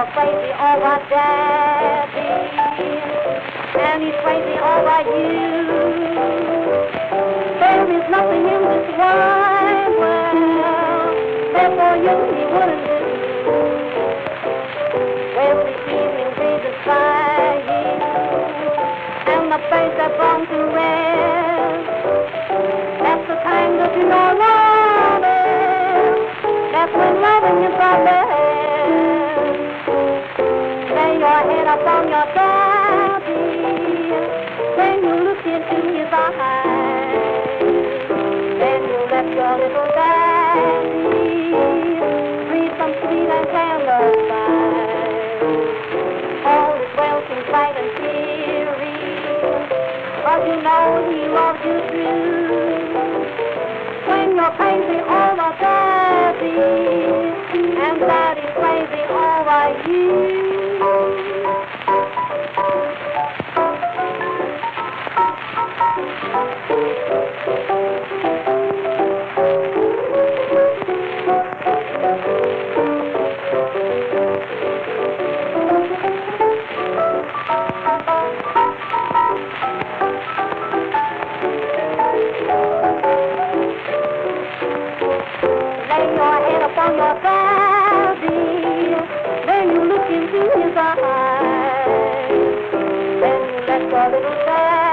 you're crazy over daddy, and he's crazy over you. There is nothing in this wide world that for you he wouldn't do. The evening breeze is sighing, and the birds are gone to You your little daddy and. All is seems bright and you know he loves you. When over daddy, and daddy's over you. Lay